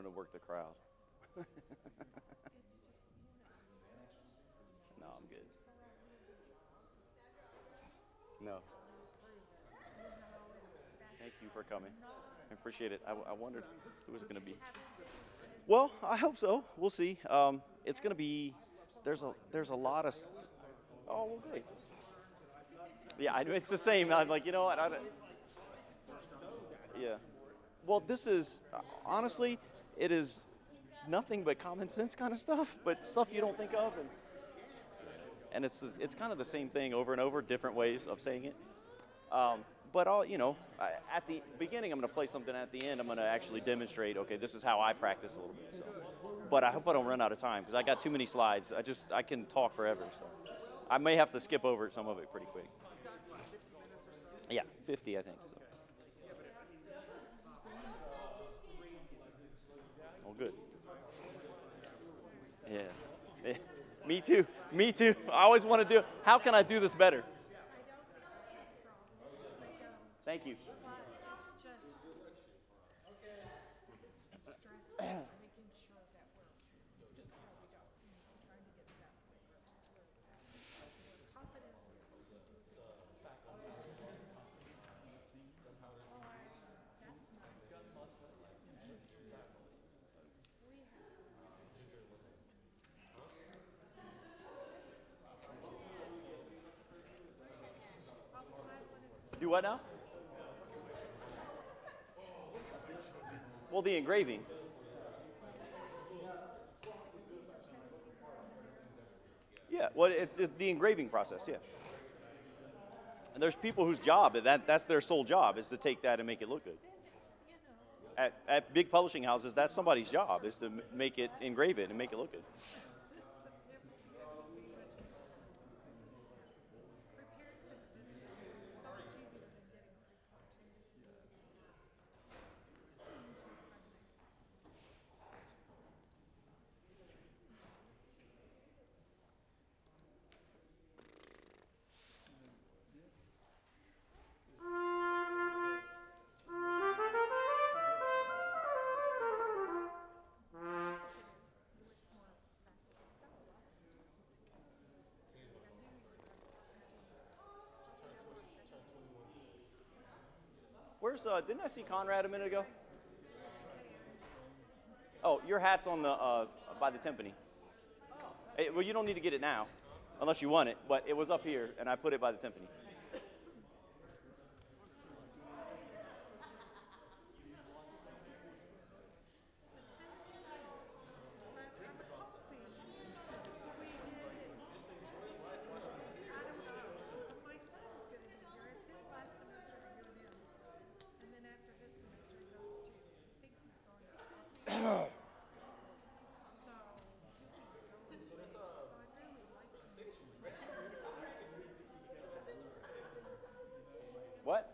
I'm, gonna work the crowd. no, I'm good. No. Thank you for coming. I appreciate it. I wondered who was it gonna be. Well, I hope so. We'll see. Um, it's gonna be. There's a there's a lot of. Oh, great. Yeah, I it's the same. I'm like, you know what? I yeah. Well, this is uh, honestly, it is nothing but common sense kind of stuff, but stuff you don't think of, and and it's it's kind of the same thing over and over, different ways of saying it. Um, but I'll, you know, at the beginning, I'm going to play something. At the end, I'm going to actually demonstrate. Okay, this is how I practice a little bit. So, but I hope I don't run out of time because I got too many slides. I just I can talk forever. So, I may have to skip over some of it pretty quick. Yeah, 50, I think. So. Well, good. Yeah. Yeah. Me too. Me too. I always want to do. How can I do this better? Thank you. Do what now? Well, the engraving. Yeah, well, it's the engraving process, yeah. And there's people whose job, that, that's their sole job, is to take that and make it look good. At, at big publishing houses, that's somebody's job, is to make it, engrave it, and make it look good. Where's, uh, didn't I see Conrad a minute ago? Oh, your hat's on the, uh, by the timpani. Well, you don't need to get it now, unless you want it, but it was up here, and I put it by the timpani. What?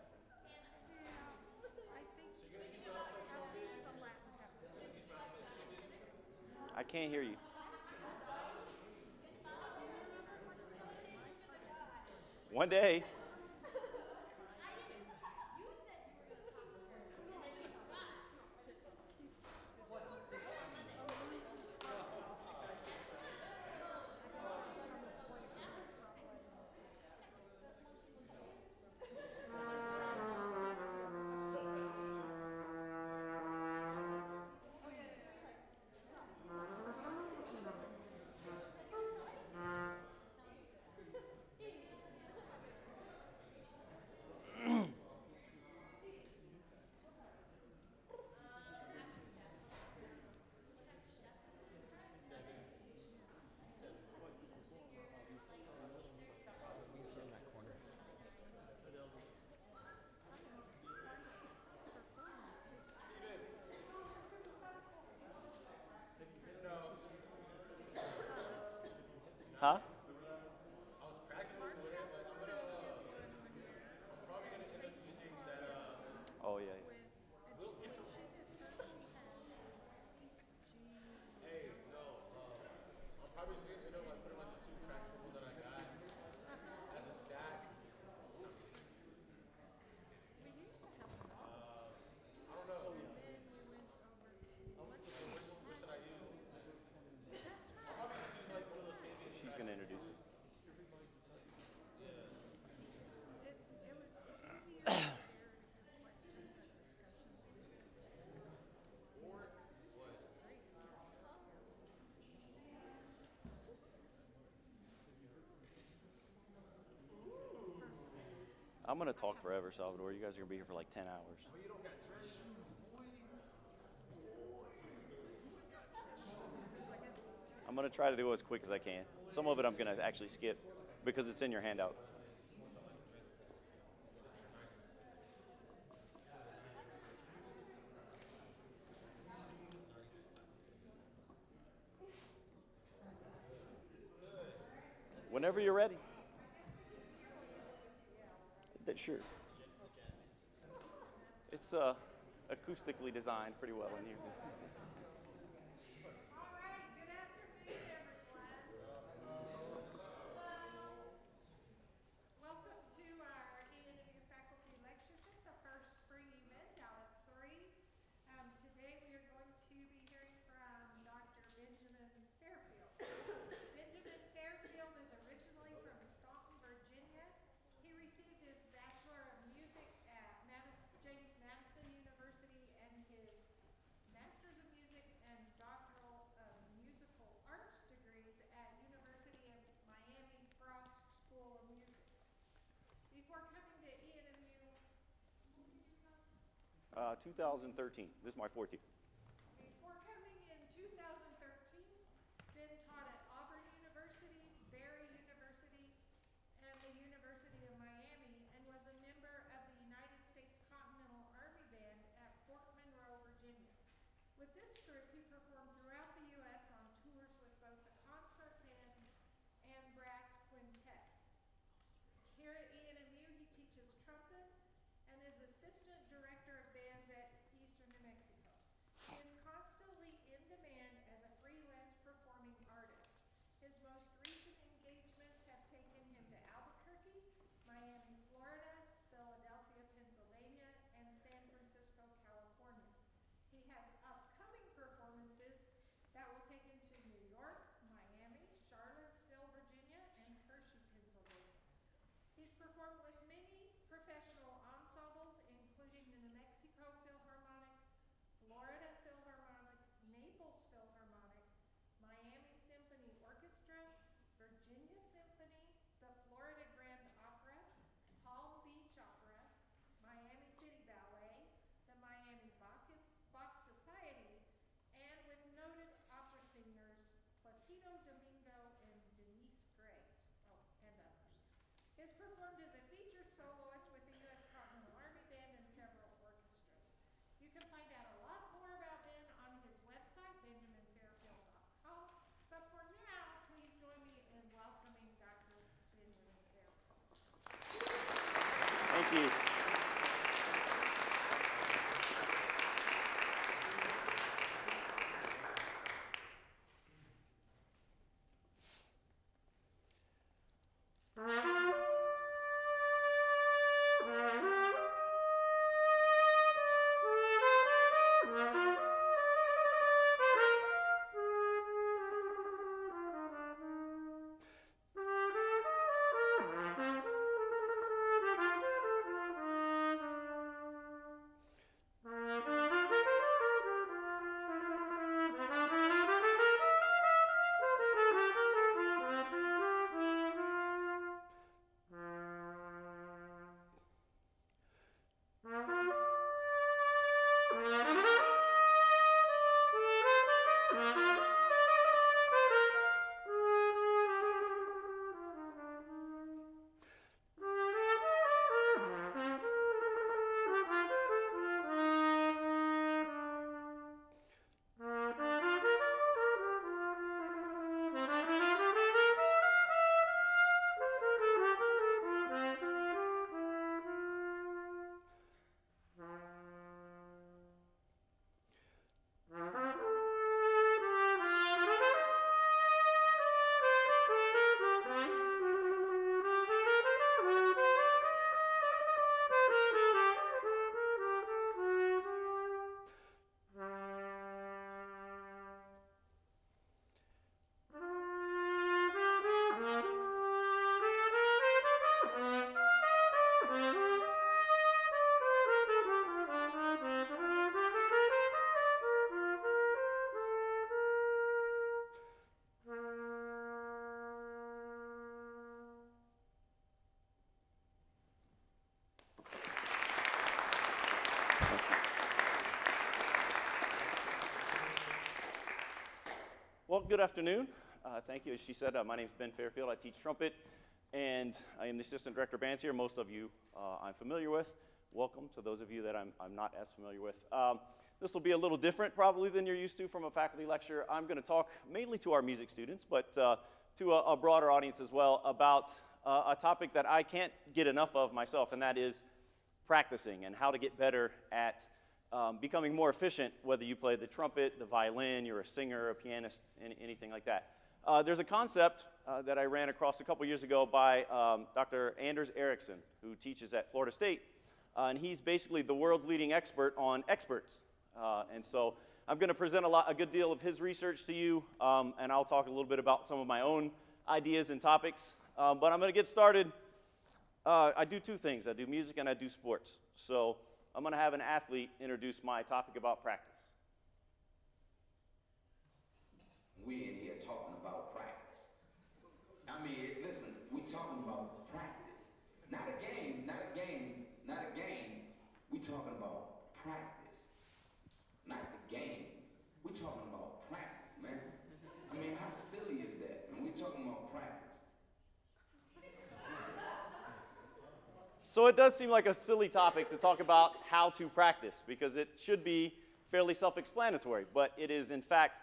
I can't hear you. One day. I'm gonna talk forever, Salvador. You guys are gonna be here for like ten hours. I'm gonna try to do it as quick as I can. Some of it I'm gonna actually skip because it's in your handouts. Whenever you're ready that shirt. It's uh, acoustically designed pretty well in here. Uh, 2013. This is my fourth year. Well, good afternoon. Uh, thank you. As she said, uh, my name is Ben Fairfield. I teach trumpet, and I am the assistant director of bands here. Most of you uh, I'm familiar with. Welcome to those of you that I'm, I'm not as familiar with. Um, this will be a little different probably than you're used to from a faculty lecture. I'm going to talk mainly to our music students, but uh, to a, a, broader audience as well about uh, a topic that I can't get enough of myself, and that is practicing and how to get better at um, becoming more efficient, whether you play the trumpet, the violin, you're a singer, a pianist, any, anything like that. Uh, there's a concept uh, that I ran across a couple years ago by um, Dr. Anders Ericsson, who teaches at Florida State. Uh, and he's basically the world's leading expert on experts. Uh, and so I'm going to present a, lot, a good deal of his research to you, um, and I'll talk a little bit about some of my own ideas and topics. Um, but I'm going to get started. Uh, I do two things I do music and I do sports. So I'm going to have an athlete introduce my topic about practice. We in here talking about practice. I mean, listen, we talking about practice. Not a game, not a game, not a game. We talking about practice. Not the game. We talking about practice, man. I mean, how silly is that? And we talking about practice. So it does seem like a silly topic to talk about how to practice because it should be fairly self-explanatory, but it is in fact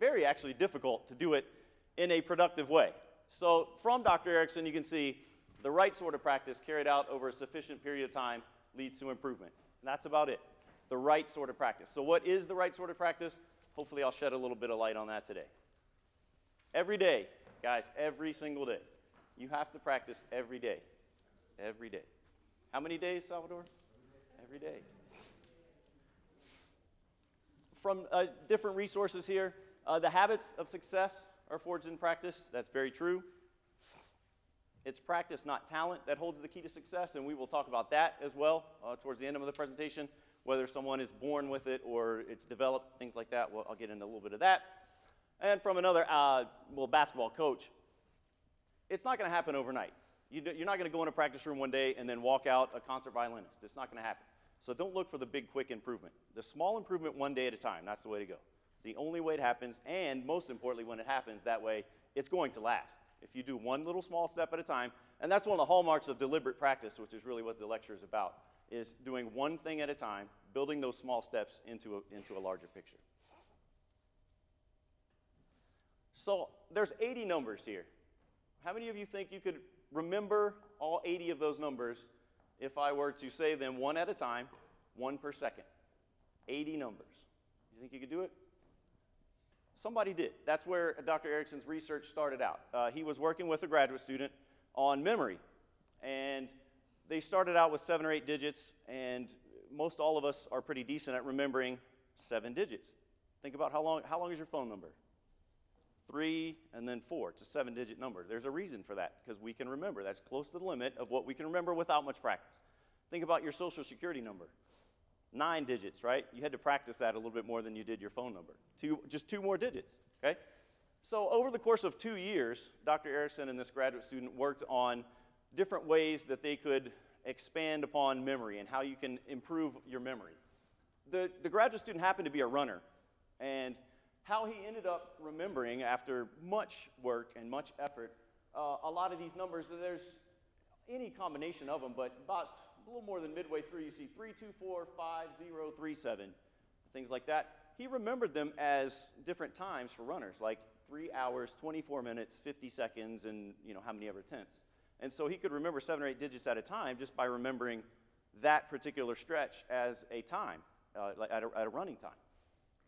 very actually difficult to do it in a productive way. So from Dr. Ericsson, you can see the right sort of practice carried out over a sufficient period of time leads to improvement. And that's about it. The right sort of practice. So what is the right sort of practice? Hopefully I'll shed a little bit of light on that today. Every day, guys, every single day. You have to practice every day. Every day. How many days, Salvador? Every day. From uh, different resources here, uh, the habits of success are forged in practice. That's very true. It's practice, not talent, that holds the key to success, and we will talk about that as well uh, towards the end of the presentation. Whether someone is born with it or it's developed, things like that. Well, I'll get into a little bit of that. And from another, uh, well, basketball coach, it's not going to happen overnight. You are not going to go in a practice room one day and then walk out a concert violinist. It's not going to happen. So don't look for the big, quick improvement. The small improvement one day at a time, that's the way to go. It's the only way it happens, and most importantly, when it happens, that way, it's going to last. If you do one little small step at a time, and that's one of the hallmarks of deliberate practice, which is really what the lecture is about, is doing one thing at a time, building those small steps into a, into a larger picture. So there's 80 numbers here. How many of you think you could remember all 80 of those numbers if I were to say them one at a time, one per second. 80 numbers. You think you could do it? Somebody did. That's where Dr. Ericsson's research started out. Uh, he was working with a graduate student on memory. And they started out with seven or eight digits, and most all of us are pretty decent at remembering seven digits. Think about how long, how long is your phone number? Three, and then four. It's a seven digit number. There's a reason for that because we can remember. That's close to the limit of what we can remember without much practice. Think about your social security number. Nine digits, right? You had to practice that a little bit more than you did your phone number. Two, just two more digits, okay? So, over the course of two years, Dr. Ericsson and this graduate student worked on different ways that they could expand upon memory and how you can improve your memory. The, the graduate student happened to be a runner, and how he ended up remembering, after much work and much effort, uh, a lot of these numbers. There's any combination of them, but about a little more than midway through, you see 3, 2, 4, 5, 0, 3, 7, things like that. He remembered them as different times for runners, like 3 hours, 24 minutes, 50 seconds, and you know how many ever tenths. And so he could remember seven or eight digits at a time just by remembering that particular stretch as a time, uh, at, a, at a running time.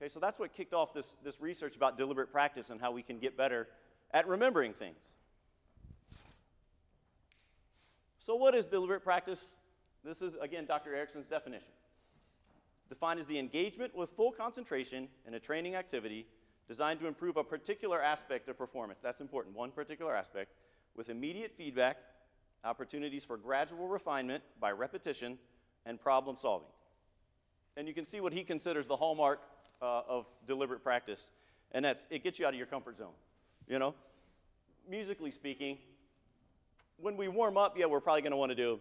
Okay, so that's what kicked off this, this research about deliberate practice and how we can get better at remembering things. So, what is deliberate practice? This is, again, Dr. Ericsson's definition. Defined as the engagement with full concentration in a training activity designed to improve a particular aspect of performance. That's important, one particular aspect, with immediate feedback, opportunities for gradual refinement by repetition, and problem solving. And you can see what he considers the hallmark uh, of deliberate practice, and that's it gets you out of your comfort zone. You know, musically speaking, when we warm up, yeah, we're probably going to want to do.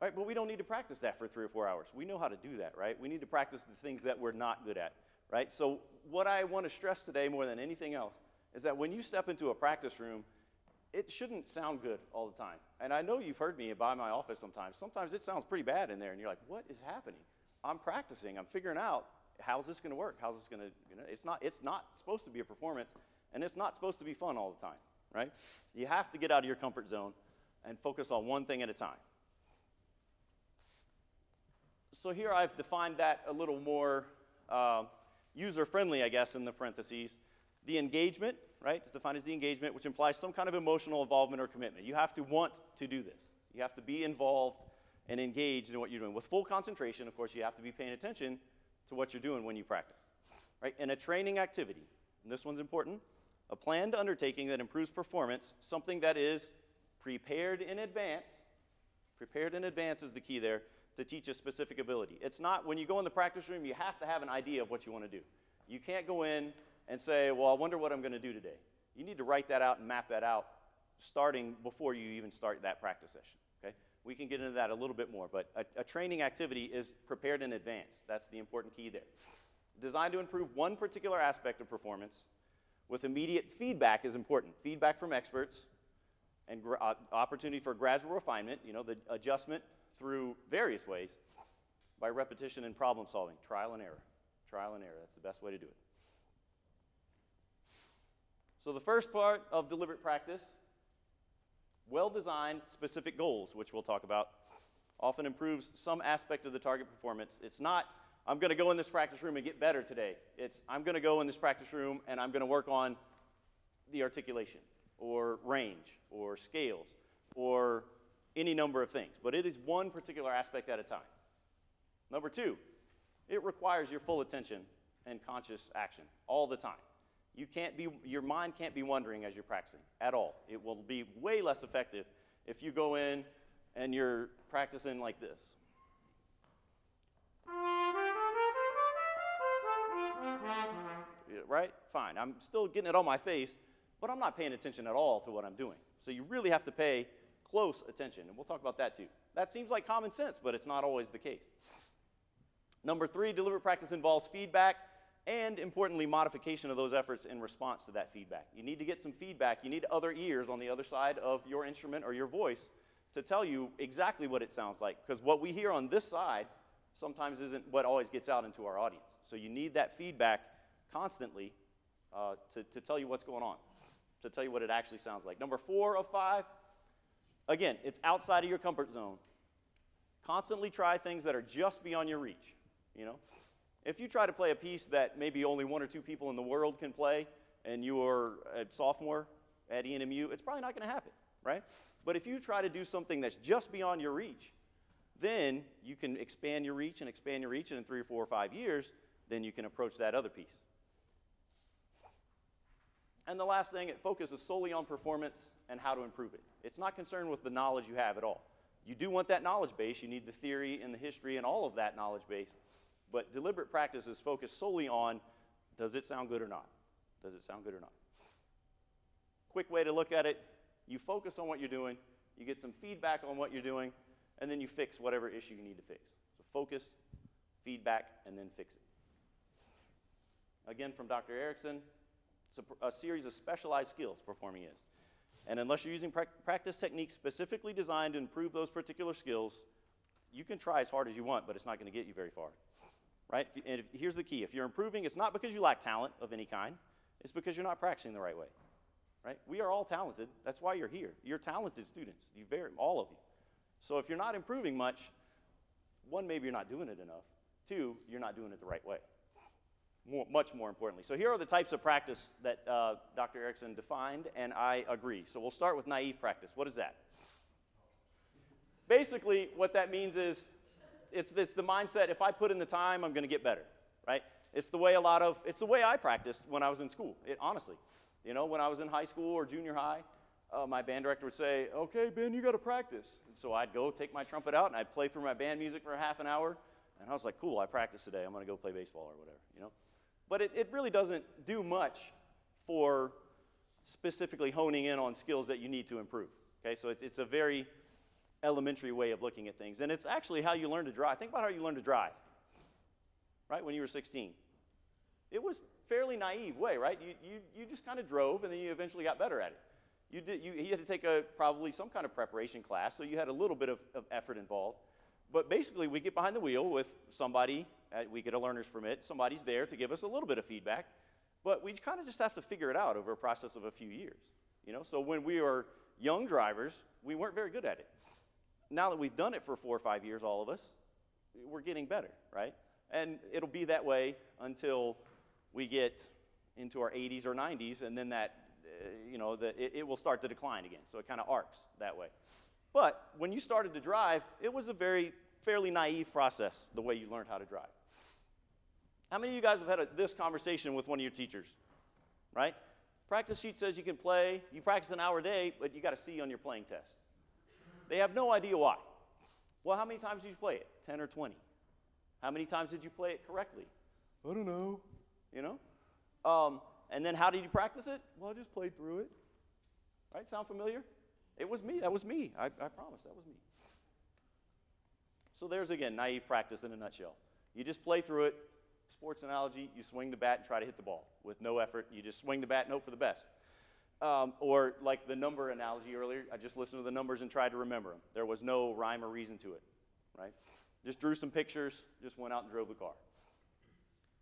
All right, but we don't need to practice that for three or four hours. We know how to do that, right? We need to practice the things that we're not good at. right? So, what I want to stress today more than anything else is that when you step into a practice room, it shouldn't sound good all the time. And I know you've heard me by my office sometimes. Sometimes it sounds pretty bad in there, and you're like, what is happening? I'm practicing, I'm figuring out how's this going to work? How's this going to, you know, it's not, it's not supposed to be a performance, and it's not supposed to be fun all the time, right? You have to get out of your comfort zone and focus on one thing at a time. So here I've defined that a little more uh, user friendly, I guess, in the parentheses. The engagement, right, is defined as the engagement, which implies some kind of emotional involvement or commitment. You have to want to do this. You have to be involved and engaged in what you're doing. With full concentration, of course, you have to be paying attention to what you're doing when you practice. Right? In a training activity, and this one's important, a planned undertaking that improves performance, something that is prepared in advance. Prepared in advance is the key there to teach a specific ability. It's not when you go in the practice room, you have to have an idea of what you want to do. You can't go in and say, Well, I wonder what I'm going to do today. You need to write that out and map that out starting before you even start that practice session. We can get into that a little bit more, but a, a training activity is prepared in advance. That's the important key there. Designed to improve one particular aspect of performance with immediate feedback is important. Feedback from experts and uh, opportunity for gradual refinement, you know, the adjustment through various ways by repetition and problem solving, trial and error. Trial and error, that's the best way to do it. So, the first part of deliberate practice well designed specific goals, which we'll talk about, often improves some aspect of the target performance. It's not, I'm going to go in this practice room and get better today. It's, I'm going to go in this practice room and I'm going to work on the articulation or range or scales or any number of things. But it is one particular aspect at a time. Number two, it requires your full attention and conscious action all the time. You can't be, your mind can't be wandering as you're practicing at all. It will be way less effective if you go in and you're practicing like this. Right? Fine. I'm still getting it on my face, but I'm not paying attention at all to what I'm doing. So you really have to pay close attention, and we'll talk about that too. That seems like common sense, but it's not always the case. Number three, deliberate practice involves feedback and importantly, modification of those efforts in response to that feedback. You need to get some feedback. You need other ears on the other side of your instrument or your voice to tell you exactly what it sounds like. Because what we hear on this side sometimes isn't what always gets out into our audience. So you need that feedback constantly uh, to, to tell you what's going on, to tell you what it actually sounds like. Number four of five, again, it's outside of your comfort zone. Constantly try things that are just beyond your reach. You know, if you try to play a piece that maybe only one or two people in the world can play, and you're a sophomore at ENMU, it's probably not going to happen, right? But if you try to do something that's just beyond your reach, then you can expand your reach and expand your reach, and in three or four or five years, then you can approach that other piece. And the last thing, it focuses solely on performance and how to improve it. It's not concerned with the knowledge you have at all. You do want that knowledge base, you need the theory and the history and all of that knowledge base, but deliberate practice is focused solely on does it sound good or not? Does it sound good or not? Quick way to look at it you focus on what you're doing, you get some feedback on what you're doing, and then you fix whatever issue you need to fix. So focus, feedback, and then fix it. Again, from Dr. Ericsson, a, a series of specialized skills performing is. And unless you're using pra- practice techniques specifically designed to improve those particular skills, you can try as hard as you want, but it's not going to get you very far right? And if, here's the key if you're improving, it's not because you lack talent of any kind, it's because you're not practicing the right way, right? We are all talented. That's why you're here. You're talented students, you very, all of you. So if you're not improving much, one, maybe you're not doing it enough. Two, you're not doing it the right way. More, much more importantly. So here are the types of practice that uh, Dr. Ericsson defined, and I agree. So we'll start with naive practice. What is that? Basically, what that means is it's, it's the mindset if I put in the time, I'm going to get better, right? It's the way a lot of, it's the way I practiced when I was in school, it, honestly. You know, when I was in high school or junior high, uh, my band director would say, okay, Ben, you got to practice. And so I'd go take my trumpet out and I'd play through my band music for half an hour. And I was like, cool, I practiced today. I'm going to go play baseball or whatever, you know? But it, it really doesn't do much for specifically honing in on skills that you need to improve. Okay, so it's, it's a very elementary way of looking at things. And it's actually how you learn to drive. Think about how you learned to drive, right, when you were 16. It was fairly naive way, right? You, you, you just kind of drove and then you eventually got better at it. You, did, you, you had to take a, probably some kind of preparation class, so you had a little bit of, of effort involved. But basically, we get behind the wheel with somebody, uh, we get a learner's permit, somebody's there to give us a little bit of feedback, but we kind of just have to figure it out over a process of a few years. You know, so when we were young drivers, we weren't very good at it. Now that we've done it for four or five years, all of us, we're getting better, right? And it'll be that way until we get into our 80s or 90s, and then that, uh, you know, the, it, it will start to decline again. So it kind of arcs that way. But when you started to drive, it was a very fairly naive process, the way you learned how to drive. How many of you guys have had a, this conversation with one of your teachers? Right? Practice sheet says you can play, you practice an hour a day, but you got a C on your playing test. They have no idea why. Well, how many times did you play it? 10 or 20? How many times did you play it correctly? I don't know. You know? Um, and then how did you practice it? Well, I just played through it. Right? Sound familiar? It was me. That was me. I, I promise. That was me. So there's again naive practice in a nutshell. You just play through it. Sports analogy: you swing the bat and try to hit the ball with no effort. You just swing the bat and hope for the best. Um, or like the number analogy earlier, I just listened to the numbers and tried to remember them. There was no rhyme or reason to it, right? Just drew some pictures, just went out and drove the car.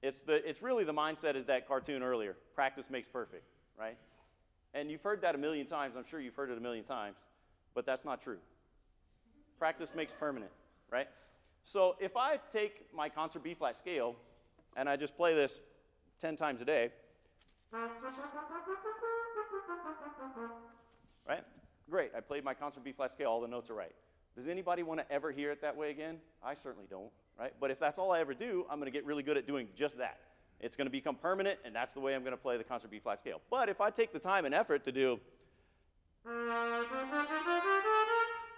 It's, the, it's really the mindset as that cartoon earlier. Practice makes perfect, right? And you've heard that a million times. I'm sure you've heard it a million times, but that's not true. Practice makes permanent, right? So if I take my concert B flat scale and I just play this 10 times a day, right? Great, I played my concert B flat scale, all the notes are right. Does anybody want to ever hear it that way again? I certainly don't, right? But if that's all I ever do, I'm going to get really good at doing just that. It's going to become permanent, and that's the way I'm going to play the concert B flat scale. But if I take the time and effort to do,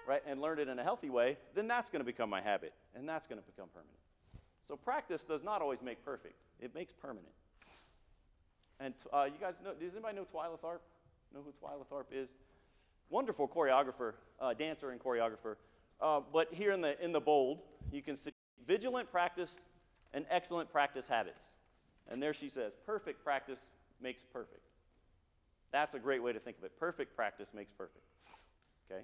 right, and learn it in a healthy way, then that's going to become my habit, and that's going to become permanent. So practice does not always make perfect, it makes permanent. And uh, you guys know, does anybody know Twyla Tharp? Know who Twyla Tharp is? Wonderful choreographer, uh, dancer and choreographer. Uh, but here in the, in the bold, you can see vigilant practice and excellent practice habits. And there she says, perfect practice makes perfect. That's a great way to think of it. Perfect practice makes perfect. Okay?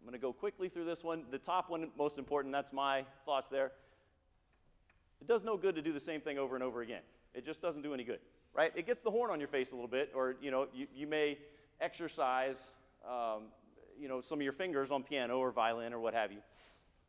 I'm going to go quickly through this one. The top one, most important, that's my thoughts there. It does no good to do the same thing over and over again. It just doesn't do any good, right? It gets the horn on your face a little bit, or you know, you, you may exercise, um, you know, some of your fingers on piano or violin or what have you.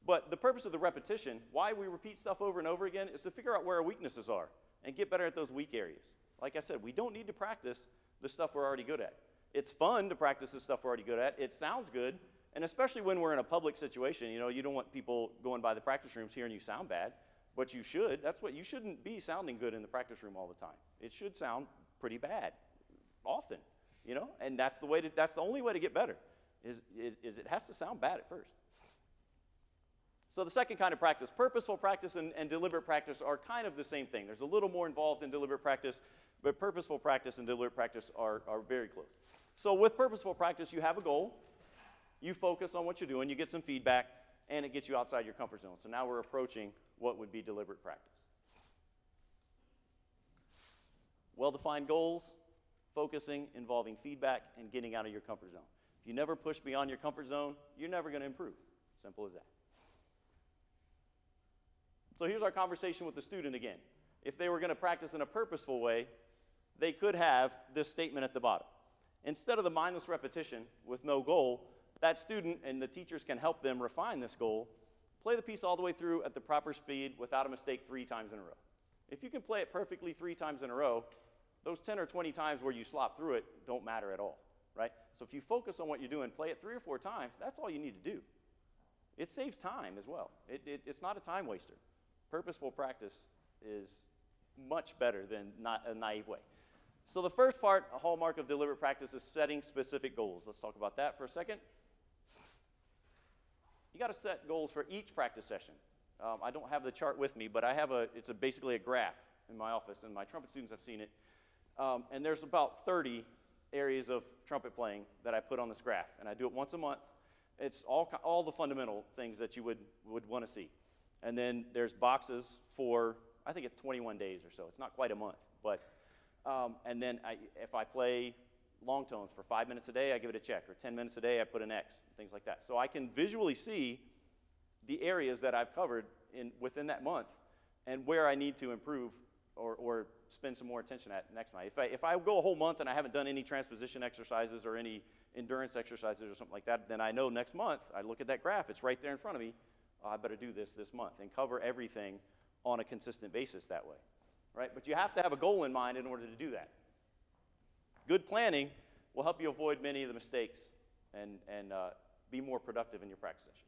But the purpose of the repetition, why we repeat stuff over and over again, is to figure out where our weaknesses are and get better at those weak areas. Like I said, we don't need to practice the stuff we're already good at. It's fun to practice the stuff we're already good at. It sounds good, and especially when we're in a public situation, you know, you don't want people going by the practice rooms hearing you sound bad, but you should. That's what you shouldn't be sounding good in the practice room all the time. It should sound pretty bad often, you know, and that's the way to, that's the only way to get better is, is, is it has to sound bad at first. So the second kind of practice, purposeful practice and, and deliberate practice are kind of the same thing. There's a little more involved in deliberate practice, but purposeful practice and deliberate practice are, are very close. So with purposeful practice, you have a goal, you focus on what you're doing, you get some feedback, and it gets you outside your comfort zone. So now we're approaching what would be deliberate practice. Well defined goals, focusing, involving feedback, and getting out of your comfort zone. If you never push beyond your comfort zone, you're never going to improve. Simple as that. So here's our conversation with the student again. If they were going to practice in a purposeful way, they could have this statement at the bottom. Instead of the mindless repetition with no goal, that student and the teachers can help them refine this goal. Play the piece all the way through at the proper speed without a mistake three times in a row. If you can play it perfectly three times in a row, those 10 or 20 times where you slop through it don't matter at all, right? So if you focus on what you're doing, play it three or four times, that's all you need to do. It saves time as well. It, it, it's not a time waster. Purposeful practice is much better than not a naive way. So the first part, a hallmark of deliberate practice, is setting specific goals. Let's talk about that for a second. You got to set goals for each practice session. Um, I don't have the chart with me, but I have a, it's a, basically a graph in my office, and my trumpet students have seen it. Um, and there's about 30 areas of trumpet playing that I put on this graph, and I do it once a month. It's all, all the fundamental things that you would, would want to see. And then there's boxes for, I think it's 21 days or so. It's not quite a month. But, um, and then I, if I play long tones for five minutes a day, I give it a check. Or 10 minutes a day, I put an X, things like that. So I can visually see the areas that I've covered in, within that month and where I need to improve or, or spend some more attention at next month. If I, if I go a whole month and I haven't done any transposition exercises or any endurance exercises or something like that, then I know next month, I look at that graph, it's right there in front of me. Oh, I better do this this month and cover everything on a consistent basis that way. Right? But you have to have a goal in mind in order to do that. Good planning will help you avoid many of the mistakes and, and uh, be more productive in your practice session.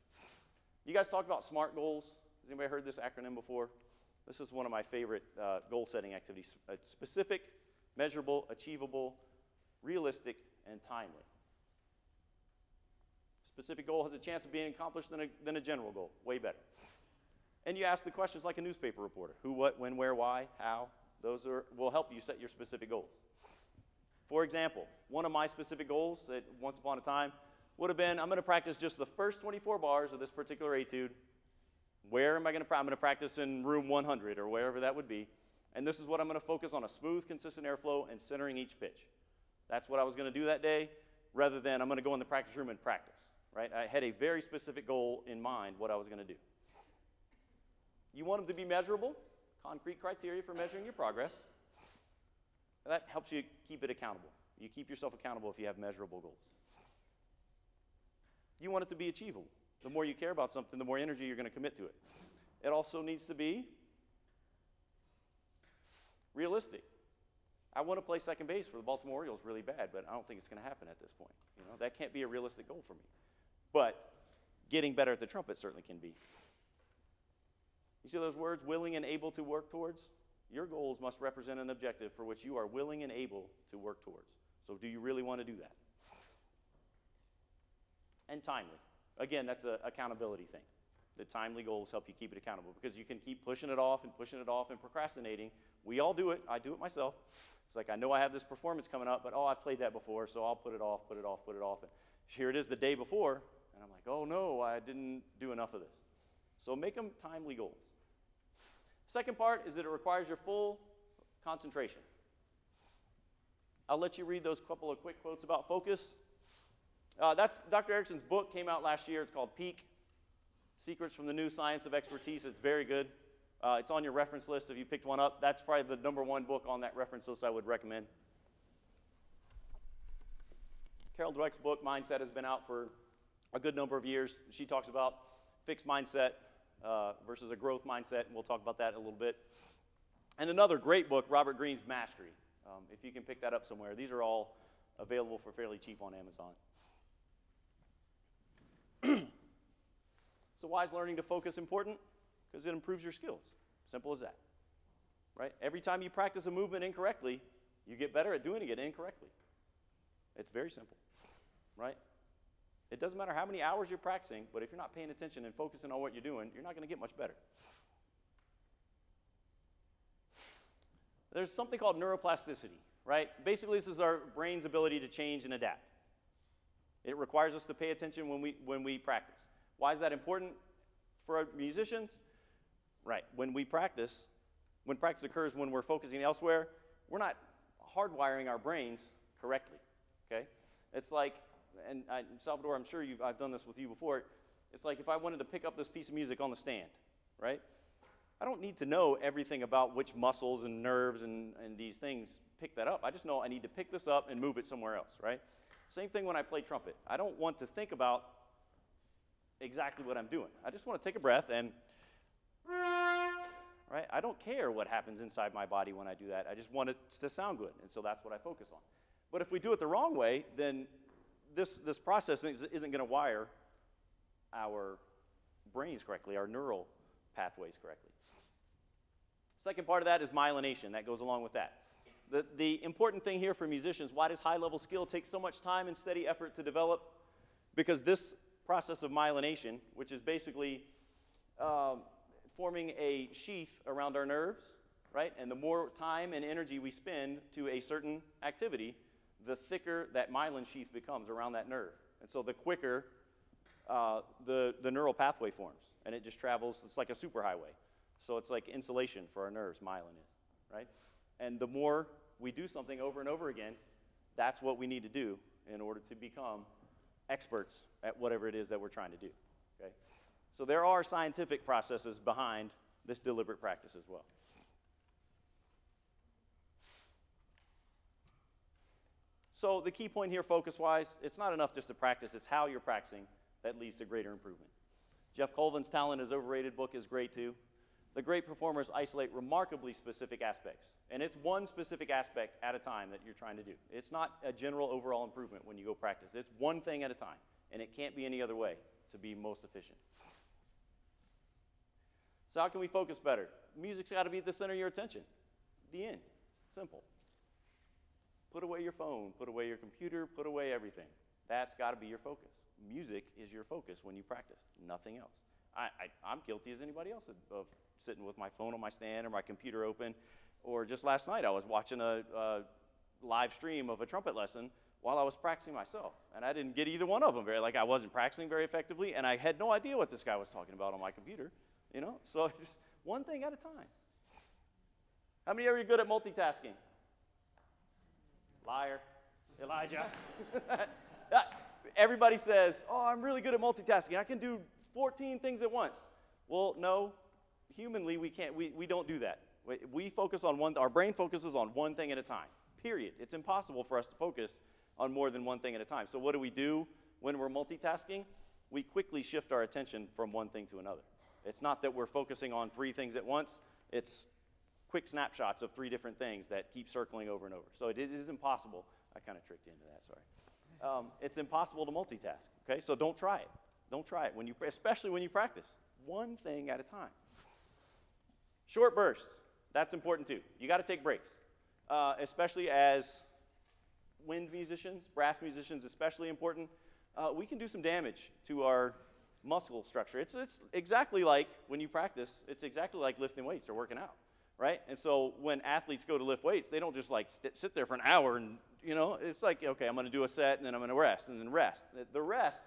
You guys talk about SMART goals. Has anybody heard this acronym before? This is one of my favorite uh, goal setting activities uh, specific, measurable, achievable, realistic, and timely. Specific goal has a chance of being accomplished than a, than a general goal, way better. And you ask the questions like a newspaper reporter who, what, when, where, why, how. Those are, will help you set your specific goals. For example, one of my specific goals at once upon a time would have been I'm going to practice just the first 24 bars of this particular etude. Where am I going to practice? I'm going to practice in room 100 or wherever that would be. And this is what I'm going to focus on a smooth, consistent airflow and centering each pitch. That's what I was going to do that day rather than I'm going to go in the practice room and practice, right? I had a very specific goal in mind what I was going to do. You want them to be measurable, concrete criteria for measuring your progress. That helps you keep it accountable. You keep yourself accountable if you have measurable goals. You want it to be achievable. The more you care about something, the more energy you're going to commit to it. It also needs to be realistic. I want to play second base for the Baltimore Orioles really bad, but I don't think it's going to happen at this point. You know, that can't be a realistic goal for me. But getting better at the trumpet certainly can be. You see those words, willing and able to work towards? Your goals must represent an objective for which you are willing and able to work towards. So, do you really want to do that? And timely. Again, that's an accountability thing. The timely goals help you keep it accountable because you can keep pushing it off and pushing it off and procrastinating. We all do it. I do it myself. It's like I know I have this performance coming up, but oh, I've played that before, so I'll put it off, put it off, put it off. And here it is the day before, and I'm like, oh no, I didn't do enough of this. So make them timely goals. Second part is that it requires your full concentration. I'll let you read those couple of quick quotes about focus. Uh, that's Dr. Ericsson's book came out last year. It's called Peak Secrets from the New Science of Expertise. It's very good. Uh, it's on your reference list if you picked one up. That's probably the number one book on that reference list I would recommend. Carol Dweck's book, Mindset, has been out for a good number of years. She talks about fixed mindset uh, versus a growth mindset, and we'll talk about that in a little bit. And another great book, Robert Greene's Mastery. Um, if you can pick that up somewhere, these are all available for fairly cheap on Amazon. so, why is learning to focus important? Because it improves your skills. Simple as that. Right? Every time you practice a movement incorrectly, you get better at doing it incorrectly. It's very simple. Right? It doesn't matter how many hours you're practicing, but if you're not paying attention and focusing on what you're doing, you're not going to get much better. There's something called neuroplasticity, right? Basically, this is our brain's ability to change and adapt. It requires us to pay attention when we, when we practice. Why is that important for our musicians? Right, when we practice, when practice occurs when we're focusing elsewhere, we're not hardwiring our brains correctly, okay? It's like, and I, Salvador, I'm sure you've, I've done this with you before. It's like if I wanted to pick up this piece of music on the stand, right? I don't need to know everything about which muscles and nerves and, and these things pick that up. I just know I need to pick this up and move it somewhere else, right? Same thing when I play trumpet. I don't want to think about exactly what I'm doing. I just want to take a breath and, right? I don't care what happens inside my body when I do that. I just want it to sound good. And so that's what I focus on. But if we do it the wrong way, then this, this process isn't going to wire our brains correctly, our neural pathways correctly. Second part of that is myelination. That goes along with that. The, the important thing here for musicians why does high level skill take so much time and steady effort to develop? Because this process of myelination, which is basically um, forming a sheath around our nerves, right? And the more time and energy we spend to a certain activity, the thicker that myelin sheath becomes around that nerve. And so the quicker uh, the, the neural pathway forms, and it just travels. It's like a superhighway. So it's like insulation for our nerves, myelin is, right? And the more we do something over and over again, that's what we need to do in order to become experts at whatever it is that we're trying to do. Okay? So there are scientific processes behind this deliberate practice as well. So the key point here, focus-wise, it's not enough just to practice, it's how you're practicing that leads to greater improvement. Geoff Colvin's Talent is Overrated book is great too. The great performers isolate remarkably specific aspects, and it's one specific aspect at a time that you're trying to do. It's not a general overall improvement when you go practice. It's one thing at a time, and it can't be any other way to be most efficient. So how can we focus better? Music's got to be at the center of your attention. The end. Simple. Put away your phone, put away your computer, put away everything. That's got to be your focus. Music is your focus when you practice, nothing else. I, am guilty as anybody else of, of, sitting with my phone on my stand or my computer open. Or just last night, I was watching a, a live stream of a trumpet lesson while I was practicing myself. And I didn't get either one of them very, like I wasn't practicing very effectively, and I had no idea what this guy was talking about on my computer, you know? So just one thing at a time. How many of you are good at multitasking? Liar. Elijah. Everybody says, Oh, I'm really good at multitasking. I can do 14 things at once. Well, no, humanly, we can't, we, we don't do that. We, we focus on one, our brain focuses on one thing at a time, period. It's impossible for us to focus on more than one thing at a time. So, what do we do when we're multitasking? We quickly shift our attention from one thing to another. It's not that we're focusing on three things at once, it's quick snapshots of three different things that keep circling over and over. So it is impossible. I kind of tricked into that, sorry. Um, it's impossible to multitask, okay? So don't try it. Don't try it, when you, especially when you practice. One thing at a time. Short bursts, that's important too. You got to take breaks, uh, especially as wind musicians, brass musicians, especially important. Uh, we can do some damage to our muscle structure. It's, it's exactly like when you practice, it's exactly like lifting weights or working out right? And so when athletes go to lift weights, they don't just like st- sit there for an hour and, you know, it's like, okay, I'm going to do a set and then I'm going to rest and then rest. The rest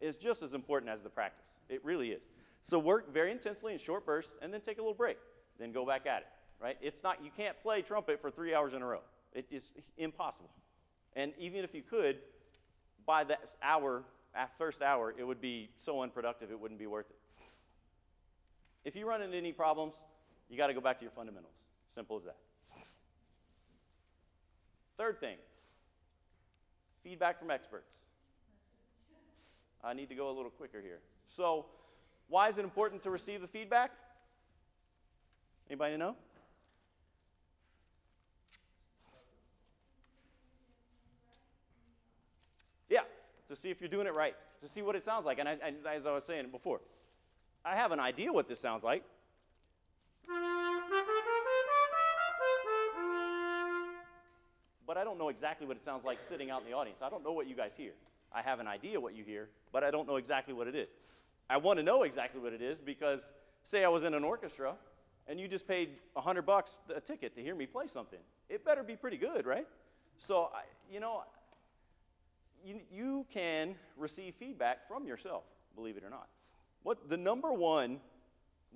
is just as important as the practice. It really is. So work very intensely in short bursts and then take a little break. Then go back at it, right? It's not, you can't play trumpet for three hours in a row. It is impossible. And even if you could, by that hour, first hour, it would be so unproductive, it wouldn't be worth it. If you run into any problems, you got to go back to your fundamentals. Simple as that. Third thing feedback from experts. I need to go a little quicker here. So, why is it important to receive the feedback? Anybody know? Yeah, to see if you're doing it right, to see what it sounds like. And I, as I was saying before, I have an idea what this sounds like, but I don't know exactly what it sounds like sitting out in the audience. I don't know what you guys hear. I have an idea what you hear, but I don't know exactly what it is. I want to know exactly what it is because, say, I was in an orchestra and you just paid 100 bucks a ticket to hear me play something. It better be pretty good, right? So, I, you know, you, you can receive feedback from yourself, believe it or not. What the number one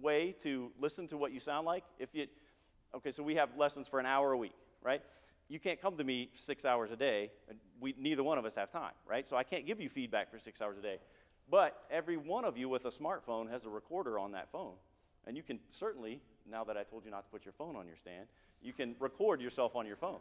way to listen to what you sound like, if you, okay, so we have lessons for an hour a week, right? You can't come to me six hours a day. We, neither one of us have time, right? So I can't give you feedback for six hours a day. But every one of you with a smartphone has a recorder on that phone. And you can certainly, now that I told you not to put your phone on your stand, you can record yourself on your phone.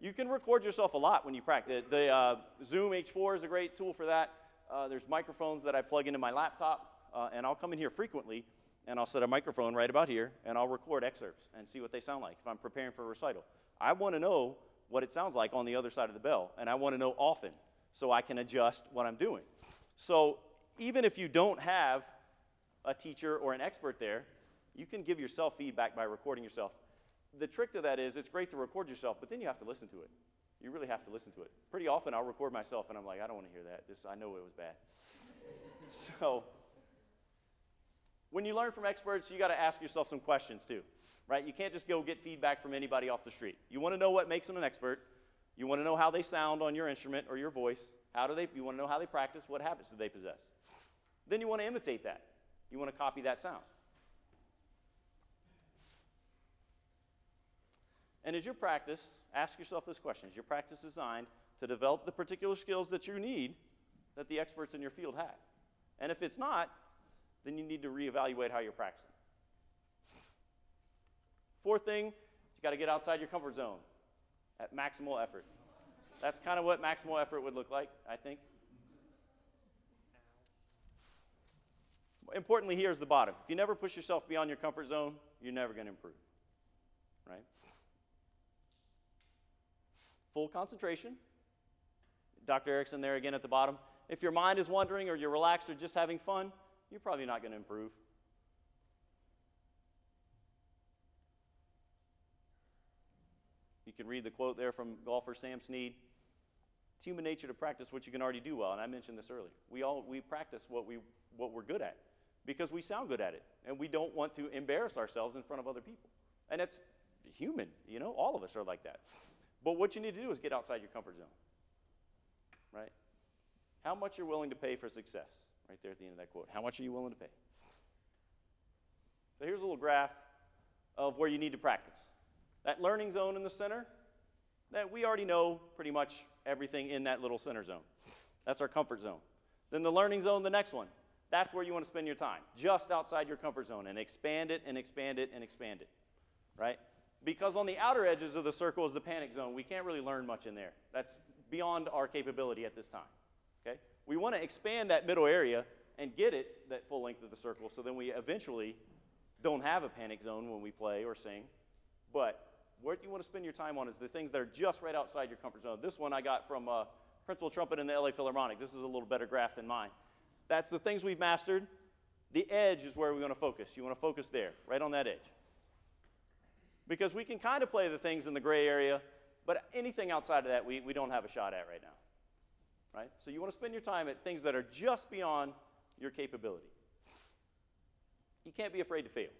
You can record yourself a lot when you practice. The, the uh, Zoom H4 is a great tool for that. Uh, there's microphones that I plug into my laptop, uh, and I'll come in here frequently and I'll set a microphone right about here, and I'll record excerpts and see what they sound like if I'm preparing for a recital. I want to know what it sounds like on the other side of the bell, and I want to know often so I can adjust what I'm doing. So even if you don't have a teacher or an expert there, you can give yourself feedback by recording yourself. The trick to that is it's great to record yourself, but then you have to listen to it. You really have to listen to it. Pretty often I'll record myself and I'm like, I don't want to hear that. This, I know it was bad. so when you learn from experts, you got to ask yourself some questions too, right? You can't just go get feedback from anybody off the street. You want to know what makes them an expert. You want to know how they sound on your instrument or your voice. How do they? You want to know how they practice. What habits do they possess? then you want to imitate that. You want to copy that sound. And as your practice, ask yourself this question Is your practice designed to develop the particular skills that you need that the experts in your field have? And if it's not, then you need to reevaluate how you're practicing. Fourth thing, you got to get outside your comfort zone at maximal effort. That's kind of what maximal effort would look like, I think. Importantly, here's the bottom. If you never push yourself beyond your comfort zone, you're never going to improve. Right? Full concentration. Dr. Ericsson there again at the bottom. If your mind is wandering or you're relaxed or just having fun, you're probably not going to improve. You can read the quote there from golfer Sam Snead. It's human nature to practice what you can already do well, and I mentioned this earlier. We all we practice what we what we're good at because we sound good at it, and we don't want to embarrass ourselves in front of other people. And it's human, you know. All of us are like that. But what you need to do is get outside your comfort zone. Right? How much you're willing to pay for success? Right there at the end of that quote. How much are you willing to pay? So here's a little graph of where you need to practice. That learning zone in the center, that we already know pretty much everything in that little center zone. That's our comfort zone. Then the learning zone, the next one, that's where you want to spend your time, just outside your comfort zone, and expand it and expand it and expand it, right? Because on the outer edges of the circle is the panic zone. We can't really learn much in there. That's beyond our capability at this time, okay? We want to expand that middle area and get it that full length of the circle so then we eventually don't have a panic zone when we play or sing. But what you want to spend your time on is the things that are just right outside your comfort zone. This one I got from uh, Principal Trumpet in the LA Philharmonic. This is a little better graph than mine. That's the things we've mastered. The edge is where we want to focus. You want to focus there, right on that edge. Because we can kind of play the things in the gray area, but anything outside of that, we, we don't have a shot at right now. Right? So you want to spend your time at things that are just beyond your capability. You can't be afraid to fail.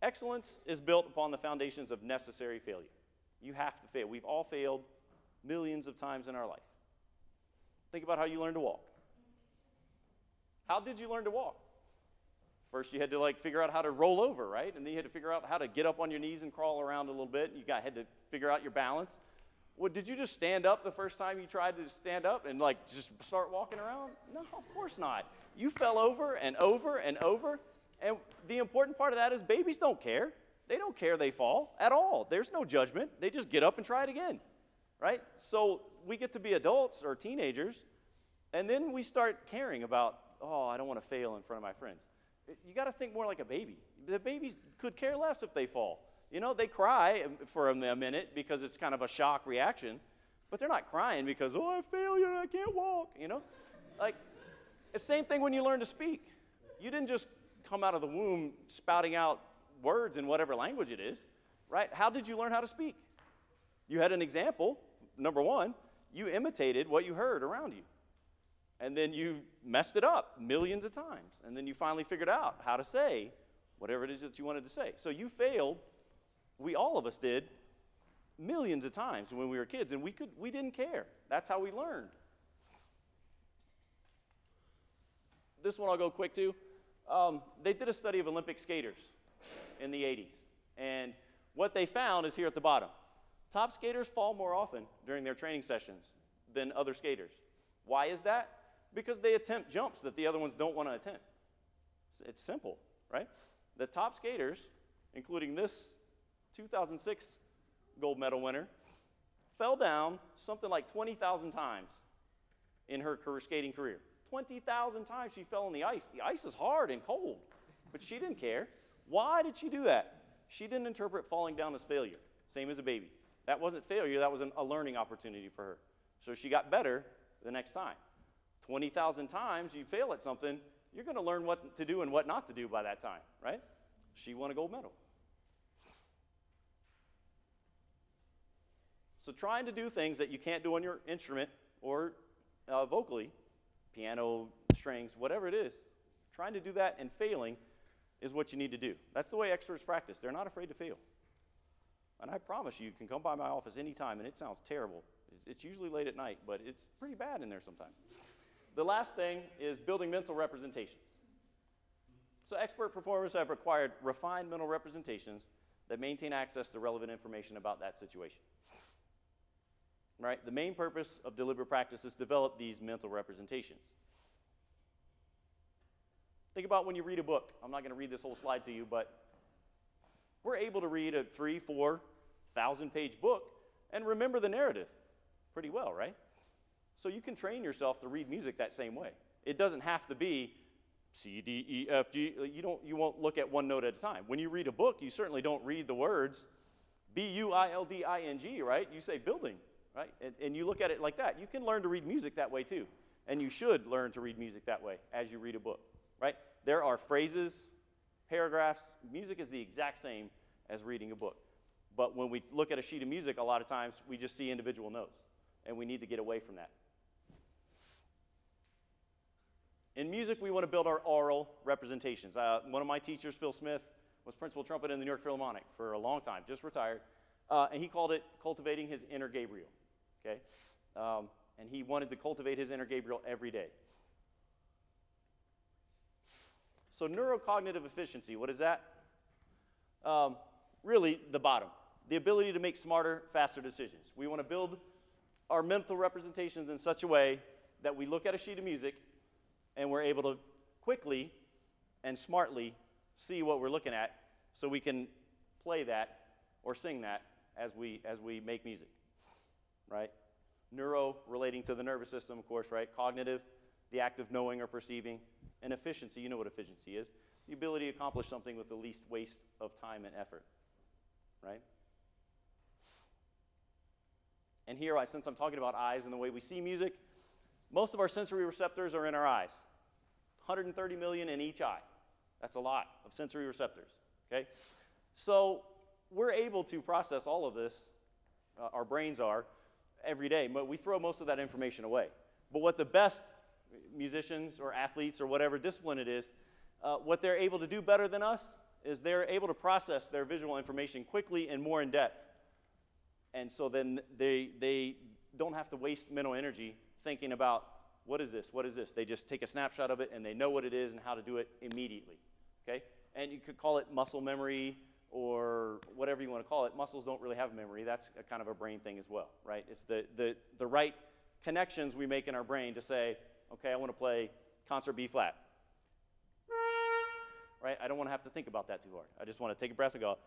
Excellence is built upon the foundations of necessary failure. You have to fail. We've all failed millions of times in our life. Think about how you learned to walk. How did you learn to walk? First, you had to like figure out how to roll over, right? And then you had to figure out how to get up on your knees and crawl around a little bit. You got had to figure out your balance. Well, did you just stand up the first time you tried to stand up and like just start walking around? No, of course not. You fell over and over and over and the important part of that is babies don't care. They don't care they fall at all. There's no judgment. They just get up and try it again, right? So we get to be adults or teenagers, and then we start caring about, oh, I don't want to fail in front of my friends. You got to think more like a baby. The babies could care less if they fall. You know, they cry for a minute because it's kind of a shock reaction, but they're not crying because, oh, I failed I can't walk, you know? Like, the same thing when you learn to speak. You didn't just come out of the womb spouting out words in whatever language it is, right? How did you learn how to speak? You had an example, number one, you imitated what you heard around you. And then you messed it up millions of times. And then you finally figured out how to say whatever it is that you wanted to say. So you failed, we all of us did, millions of times when we were kids, and we, could, we didn't care. That's how we learned. This one I'll go quick to. Um, they did a study of Olympic skaters in the 80s. And what they found is here at the bottom. Top skaters fall more often during their training sessions than other skaters. Why is that? Because they attempt jumps that the other ones don't want to attempt. It's simple, right? The top skaters, including this 2006 gold medal winner, fell down something like 20,000 times in her career, skating career. 20,000 times she fell on the ice. The ice is hard and cold, but she didn't care. Why did she do that? She didn't interpret falling down as failure, same as a baby. That wasn't failure, that was an, a learning opportunity for her. So she got better the next time. 20,000 times you fail at something, you're going to learn what to do and what not to do by that time, right? She won a gold medal. So trying to do things that you can't do on your instrument or uh, vocally piano, strings, whatever it is. Trying to do that and failing is what you need to do. That's the way experts practice. They're not afraid to fail. And I promise you, you can come by my office anytime, and it sounds terrible. It's usually late at night, but it's pretty bad in there sometimes. the last thing is building mental representations. So, expert performers have required refined mental representations that maintain access to relevant information about that situation. Right? The main purpose of deliberate practice is to develop these mental representations. Think about when you read a book. I'm not going to read this whole slide to you, but we're able to read a three, four thousand page book and remember the narrative pretty well, right? So you can train yourself to read music that same way. It doesn't have to be C, D, E, F, G. You, don't, you won't look at one note at a time. When you read a book, you certainly don't read the words B U I L D I N G, right? You say building, right? And, and you look at it like that. You can learn to read music that way too. And you should learn to read music that way as you read a book, right? There are phrases, paragraphs. Music is the exact same as reading a book. But when we look at a sheet of music, a lot of times we just see individual notes, and we need to get away from that. In music, we want to build our aural representations. Uh, one of my teachers, Phil Smith, was principal trumpet in the New York Philharmonic for a long time, just retired, uh, and he called it cultivating his inner Gabriel. Okay, um, and he wanted to cultivate his inner Gabriel every day. So neurocognitive efficiency, what is that? Um, really, the bottom, the ability to make smarter, faster decisions. We want to build our mental representations in such a way that we look at a sheet of music and we're able to quickly and smartly see what we're looking at so we can play that or sing that as we as we make music right? Neuro relating to the nervous system of course right? Cognitive the act of knowing or perceiving and efficiency. You know what efficiency is. The ability to accomplish something with the least waste of time and effort right? And here I, since i'm talking about eyes and the way we see music most of our sensory receptors are in our eyes. 130 million in each eye. That's a lot of sensory receptors, okay? So we're able to process all of this, uh, our brains are, every day, but we throw most of that information away. But what the best musicians or athletes or whatever discipline it is, uh, what they're able to do better than us is they're able to process their visual information quickly and more in depth. And so then they, they don't have to waste mental energy thinking about what is this, what is this. They just take a snapshot of it and they know what it is and how to do it immediately. Okay? And you could call it muscle memory or whatever you want to call it. Muscles don't really have memory. That's a kind of a brain thing as well, right? It's the, the, the right connections we make in our brain to say, okay, I want to play concert B flat. Right? I don't want to have to think about that too hard. I just want to take a breath and go.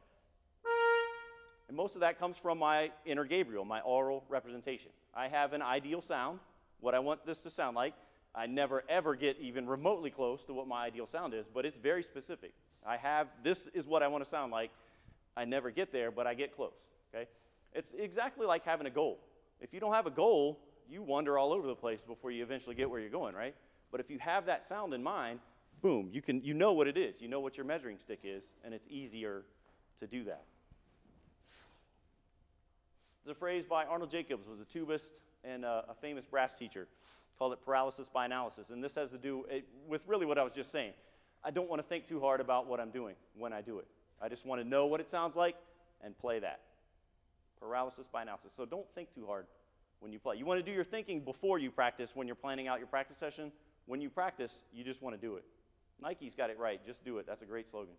And most of that comes from my inner Gabriel, my aural representation. I have an ideal sound, what I want this to sound like. I never ever get even remotely close to what my ideal sound is, but it's very specific. I have, this is what I want to sound like. I never get there, but I get close, okay? It's exactly like having a goal. If you don't have a goal, you wander all over the place before you eventually get where you're going, right? But if you have that sound in mind, boom, you, can, you know what it is. You know what your measuring stick is, and it's easier to do that. There's a phrase by Arnold Jacobs, was a tubist and a, a famous brass teacher, called it paralysis by analysis. And this has to do it, with really what I was just saying. I don't want to think too hard about what I'm doing when I do it. I just want to know what it sounds like and play that. Paralysis by analysis. So don't think too hard when you play. You want to do your thinking before you practice when you're planning out your practice session. When you practice, you just want to do it. Nike's got it right. Just do it. That's a great slogan.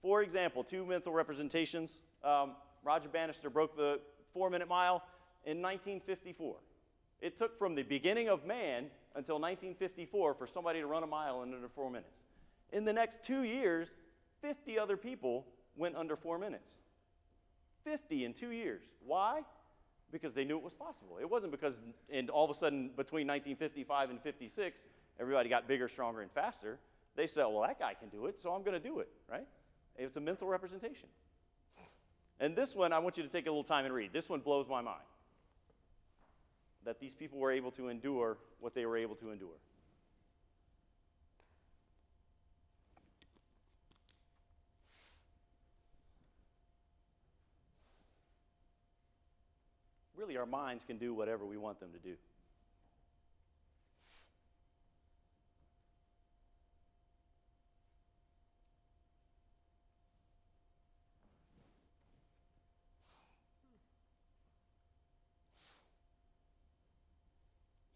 For example, two mental representations. Um, Roger Bannister broke the four minute mile in 1954. It took from the beginning of man until 1954 for somebody to run a mile in under four minutes. In the next two years, 50 other people went under four minutes. 50 in two years. Why? Because they knew it was possible. It wasn't because, and all of a sudden, between 1955 and 56, everybody got bigger, stronger, and faster. They said, well, that guy can do it, so I'm going to do it, right? It's a mental representation. And this one, I want you to take a little time and read. This one blows my mind that these people were able to endure what they were able to endure. Really, our minds can do whatever we want them to do.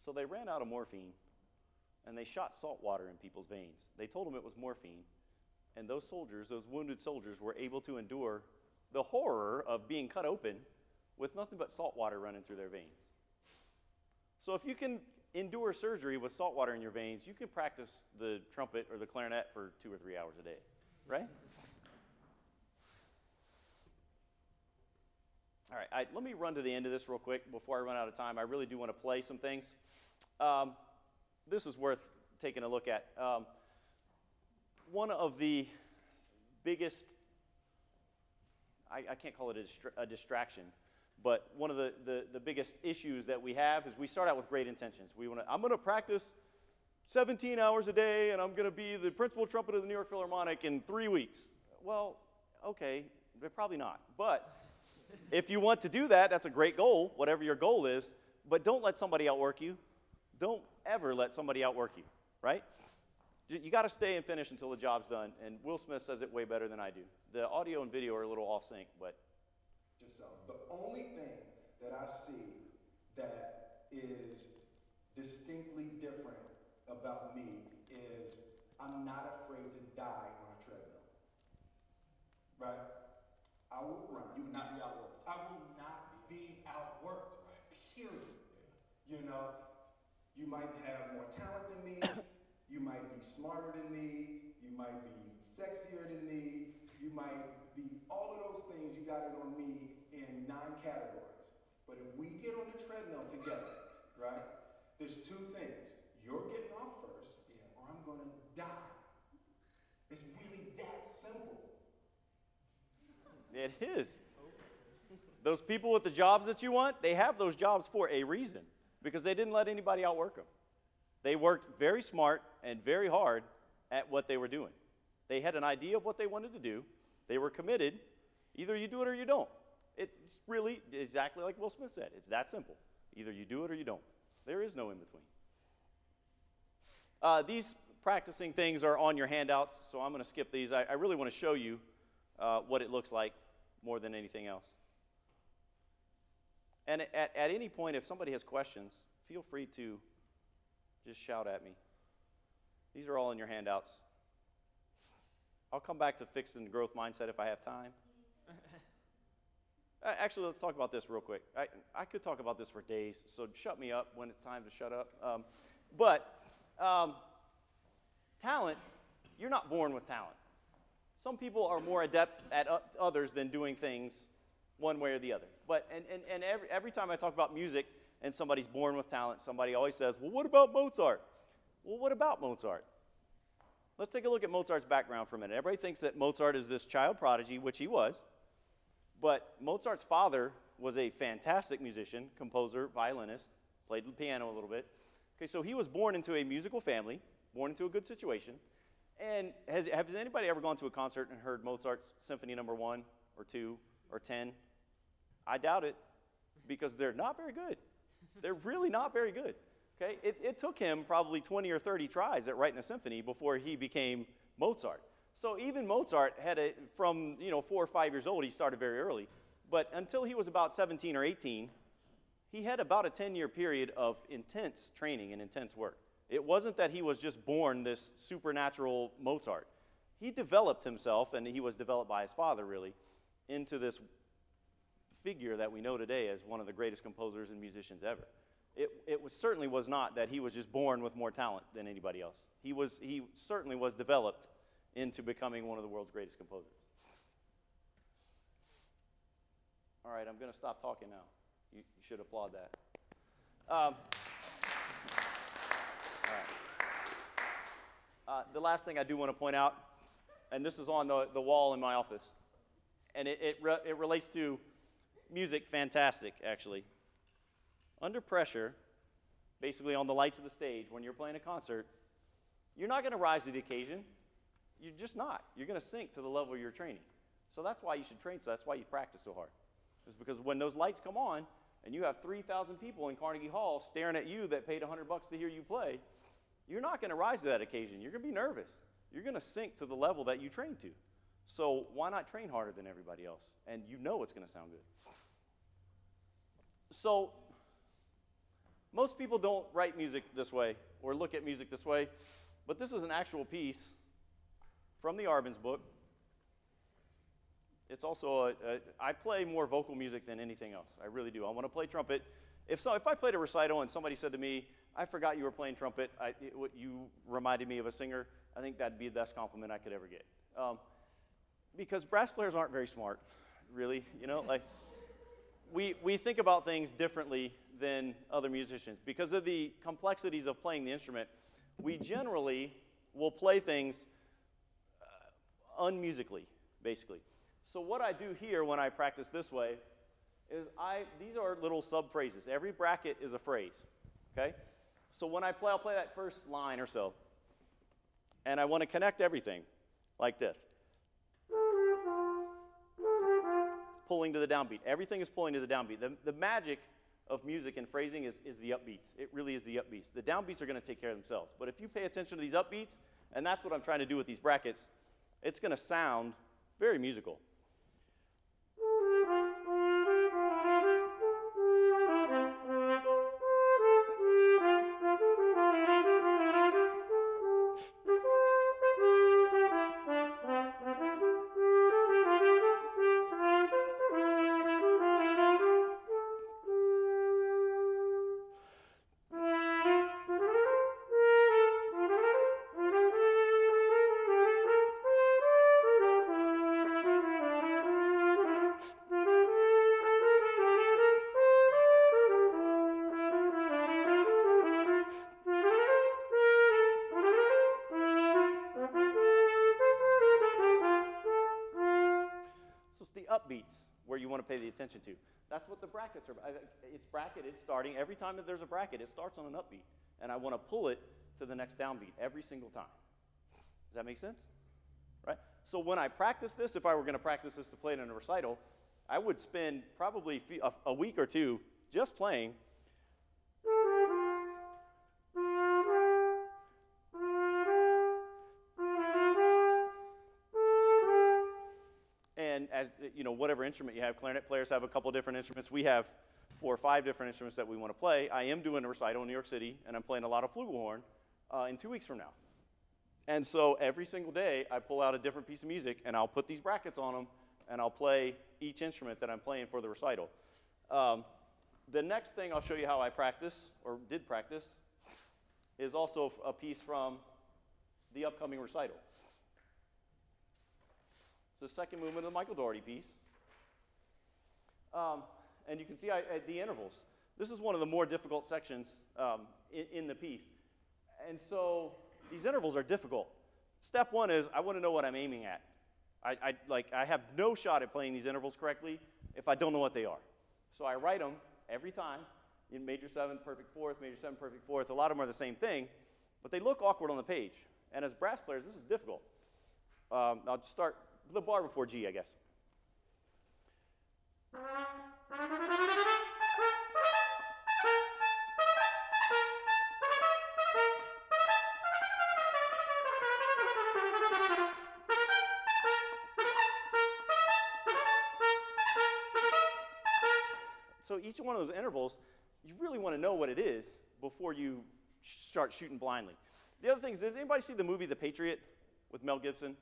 So they ran out of morphine and they shot salt water in people's veins. They told them it was morphine. And those soldiers, those wounded soldiers, were able to endure the horror of being cut open with nothing but salt water running through their veins. So if you can endure surgery with salt water in your veins, you can practice the trumpet or the clarinet for two or three hours a day, right? All right, I, let me run to the end of this real quick before I run out of time. I really do want to play some things. Um, this is worth taking a look at. Um, one of the biggest, I, I can't call it a, distra- a distraction, but one of the, the, the, biggest issues that we have is we start out with great intentions. We want to, I'm going to practice 17 hours a day and I'm going to be the principal trumpet of the New York Philharmonic in three weeks. Well, okay, probably not. But if you want to do that, that's a great goal, whatever your goal is, but don't let somebody outwork you. Don't ever let somebody outwork you, right? You got to stay and finish until the job's done, and Will Smith says it way better than I do. The audio and video are a little off sync, but. Just so. The only thing that I see that is distinctly different about me is I'm not afraid to die on a treadmill. Right? I will run. You will not be outworked. I will not be outworked. Period. You know, you might have more talent than me. you might be smarter than me. You might be sexier than me. You might be all of those things. You got it on me in nine categories. But if we get on the treadmill together, right? There's two things. You're getting off first, or I'm going to die. It's really that simple. It is. Those people with the jobs that you want, they have those jobs for a reason because they didn't let anybody outwork them. They worked very smart and very hard at what they were doing. They had an idea of what they wanted to do. They were committed. Either you do it or you don't. It's really exactly like Will Smith said. It's that simple. Either you do it or you don't. There is no in between. Uh, these practicing things are on your handouts, so I'm going to skip these. I, I really want to show you uh, what it looks like more than anything else. And at, at any point, if somebody has questions, feel free to just shout at me. These are all in your handouts. I'll come back to fixing the growth mindset if I have time. Actually, let's talk about this real quick. I, I could talk about this for days, so shut me up when it's time to shut up. Um, but um, talent, you're not born with talent. Some people are more adept at others than doing things one way or the other. But, and, and, and every, every time I talk about music and somebody's born with talent, somebody always says, well, what about Mozart? Well, what about Mozart? Let's take a look at Mozart's background for a minute. Everybody thinks that Mozart is this child prodigy, which he was. But Mozart's father was a fantastic musician, composer, violinist, played the piano a little bit. Okay, so he was born into a musical family, born into a good situation. And has, has anybody ever gone to a concert and heard Mozart's Symphony Number no. One or Two or Ten? I doubt it, because they're not very good. They're really not very good. Okay, it, it took him probably 20 or 30 tries at writing a symphony before he became Mozart. So even Mozart had a, from you know four or five years old, he started very early, but until he was about 17 or 18, he had about a 10-year period of intense training and intense work. It wasn't that he was just born this supernatural Mozart. He developed himself, and he was developed by his father, really, into this figure that we know today as one of the greatest composers and musicians ever. It, it was, certainly was not that he was just born with more talent than anybody else. He, was, he certainly was developed into becoming one of the world's greatest composers. All right, I'm going to stop talking now. You, you should applaud that. Um, Uh, the last thing I do want to point out, and this is on the, the wall in my office, and it, it, re- it relates to music fantastic, actually. Under pressure, basically on the lights of the stage, when you're playing a concert, you're not going to rise to the occasion. You're just not. You're going to sink to the level you're training. So that's why you should train. So that's why you practice so hard. Is because when those lights come on and you have 3,000 people in Carnegie Hall staring at you that paid 100 bucks to hear you play, you're not going to rise to that occasion. You're going to be nervous. You're going to sink to the level that you train to. So why not train harder than everybody else? And you know it's going to sound good. So most people don't write music this way or look at music this way, but this is an actual piece from the Arban's book. It's also a, a, I play more vocal music than anything else. I really do. I want to play trumpet. If so, if I played a recital and somebody said to me, "I forgot you were playing trumpet. I, it, you reminded me of a singer," I think that'd be the best compliment I could ever get. Um, because brass players aren't very smart, really. You know, like we we think about things differently than other musicians because of the complexities of playing the instrument. We generally will play things uh, unmusically, basically. So what I do here when I practice this way is I, these are little sub phrases. Every bracket is a phrase, okay? So when I play, I'll play that first line or so. And I want to connect everything like this. Pulling to the downbeat. Everything is pulling to the downbeat. The, the magic of music and phrasing is, is the upbeats. It really is the upbeats. The downbeats are going to take care of themselves. But if you pay attention to these upbeats, and that's what I'm trying to do with these brackets, it's going to sound very musical. Attention to. That's what the brackets are. It's bracketed starting. Every time that there's a bracket, it starts on an upbeat. And I want to pull it to the next downbeat every single time. Does that make sense? Right? So when I practice this, if I were going to practice this to play it in a recital, I would spend probably a, a week or two just playing instrument you have, clarinet players have a couple different instruments. We have four or five different instruments that we want to play. I am doing a recital in New York City, and I'm playing a lot of flugelhorn uh, in two weeks from now. And so every single day, I pull out a different piece of music, and I'll put these brackets on them, and I'll play each instrument that I'm playing for the recital. Um, the next thing I'll show you how I practice, or did practice, is also a piece from the upcoming recital. It's the second movement of the Michael Daugherty piece. Um, and you can see I, at the intervals. This is one of the more difficult sections um, in, in the piece. And so these intervals are difficult. Step one is I want to know what I'm aiming at. I, I, like, I have no shot at playing these intervals correctly if I don't know what they are. So I write them every time in major seventh, perfect fourth, major seventh, perfect fourth. A lot of them are the same thing, but they look awkward on the page. And as brass players, this is difficult. Um, I'll start the bar before G, I guess. So each one of those intervals, you really want to know what it is before you start shooting blindly. The other thing is, does anybody see the movie The Patriot with Mel Gibson?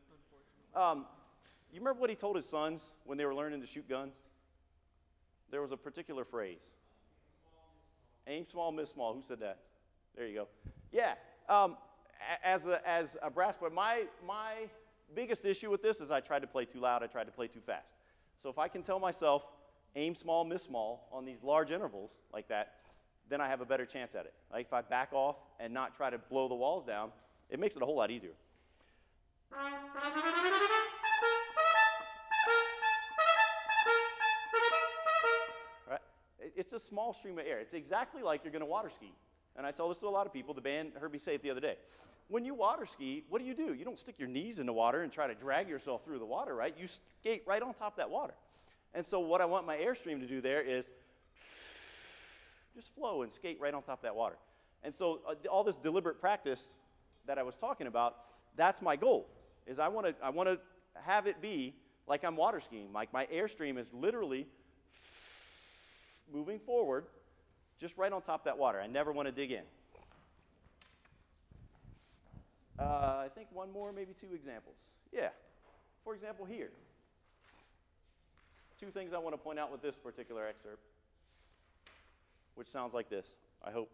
Um, you remember what he told his sons when they were learning to shoot guns? There was a particular phrase. Aim small, miss small. Who said that? There you go. Yeah. Um, as a, as a brass player, my, my biggest issue with this is I tried to play too loud, I tried to play too fast. So if I can tell myself, aim small, miss small on these large intervals like that, then I have a better chance at it. Like if I back off and not try to blow the walls down, it makes it a whole lot easier. It's a small stream of air. It's exactly like you're going to water ski. And I tell this to a lot of people. The band heard me say it the other day. When you water ski, what do you do? You don't stick your knees in the water and try to drag yourself through the water, right? You skate right on top of that water. And so, what I want my airstream to do there is just flow and skate right on top of that water. And so, uh, all this deliberate practice that I was talking about, that's my goal. Is I want to I want to have it be like I'm water skiing. Like my airstream is literally moving forward just right on top of that water. I never want to dig in. Uh, I think one more, maybe two examples. Yeah. For example, here. Two things I want to point out with this particular excerpt, which sounds like this, I hope.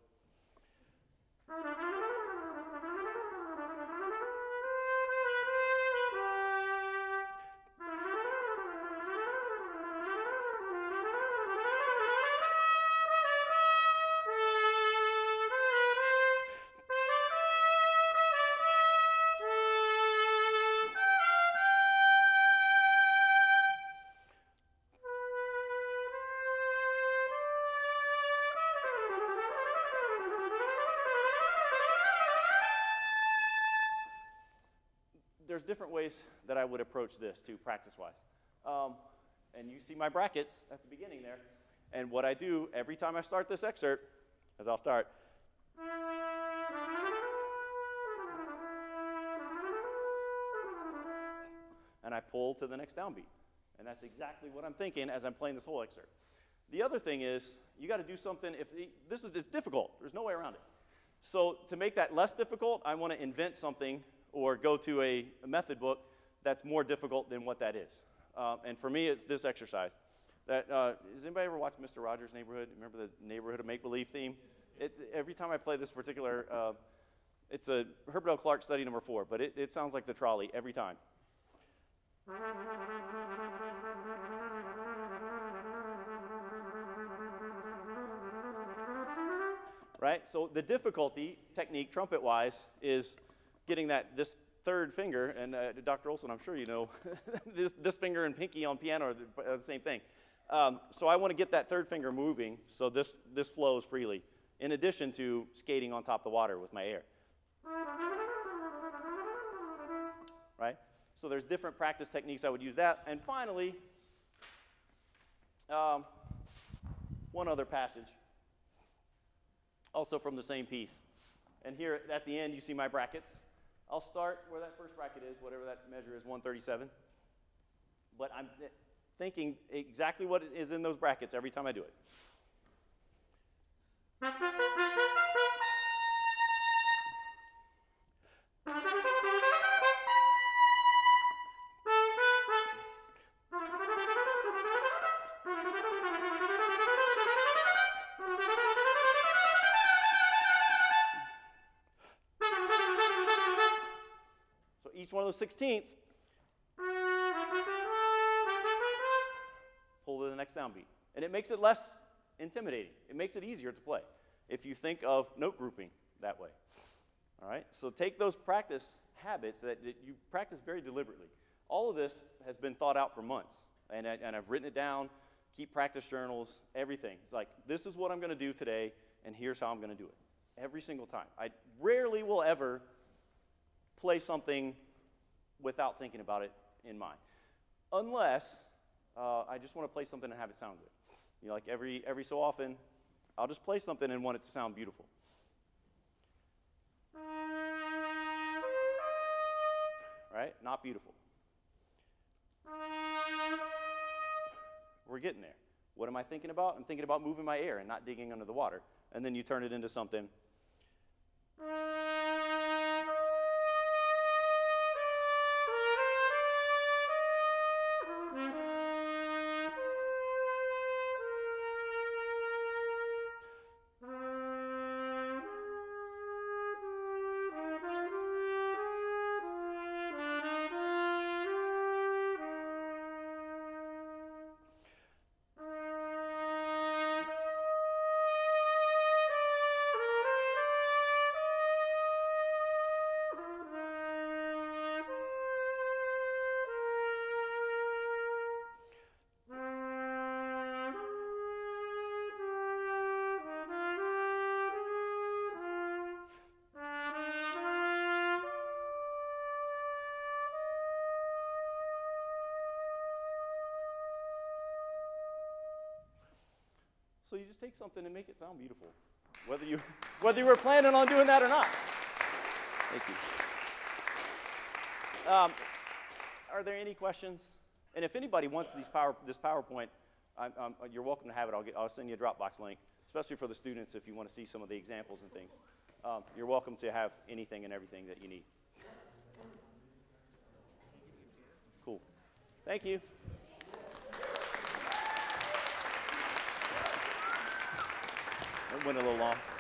There's different ways that I would approach this too, practice-wise. Um, and you see my brackets at the beginning there. And what I do every time I start this excerpt is I'll start. And I pull to the next downbeat. And that's exactly what I'm thinking as I'm playing this whole excerpt. The other thing is, you got to do something. If this is it's difficult, there's no way around it. So to make that less difficult, I want to invent something or go to a, a, method book that's more difficult than what that is. Um, and for me, it's this exercise. That uh, has anybody ever watched Mr. Rogers' Neighborhood? Remember the Neighborhood of Make Believe theme? It, every time I play this particular, uh, it's a Herbert L. Clarke study number four, but it, it sounds like the trolley every time. Right? So the difficulty technique, trumpet wise, is getting that this third finger, and uh, Dr. Olson, I'm sure you know, this, this finger and pinky on piano are the, the same thing. Um, so I want to get that third finger moving so this, this flows freely, in addition to skating on top of the water with my air. Right? So there's different practice techniques I would use that. And finally, um, one other passage, also from the same piece. And here at the end, you see my brackets. I'll start where that first bracket is, whatever that measure is, 137. But I'm thinking exactly what is in those brackets every time I do it. Those sixteenths, pull to the next downbeat. And it makes it less intimidating. It makes it easier to play if you think of note grouping that way. All right? So take those practice habits that, you practice very deliberately. All of this has been thought out for months, and, I, and I've written it down, keep practice journals, everything. It's like, this is what I'm going to do today, and here's how I'm going to do it. Every single time. I rarely will ever play something without thinking about it in mind. Unless uh, I just want to play something and have it sound good. You know, like every, every so often, I'll just play something and want it to sound beautiful. Right? Not beautiful. We're getting there. What am I thinking about? I'm thinking about moving my air and not digging under the water. And then you turn it into something. Take something and make it sound beautiful, whether you, whether you were planning on doing that or not. Thank you. Um, are there any questions? And if anybody wants these power, this PowerPoint, I'm, I'm, you're welcome to have it. I'll, get, I'll send you a Dropbox link. especially for the students if you want to see some of the examples and things. Um, you're welcome to have anything and everything that you need. Cool. Thank you. It went a little long.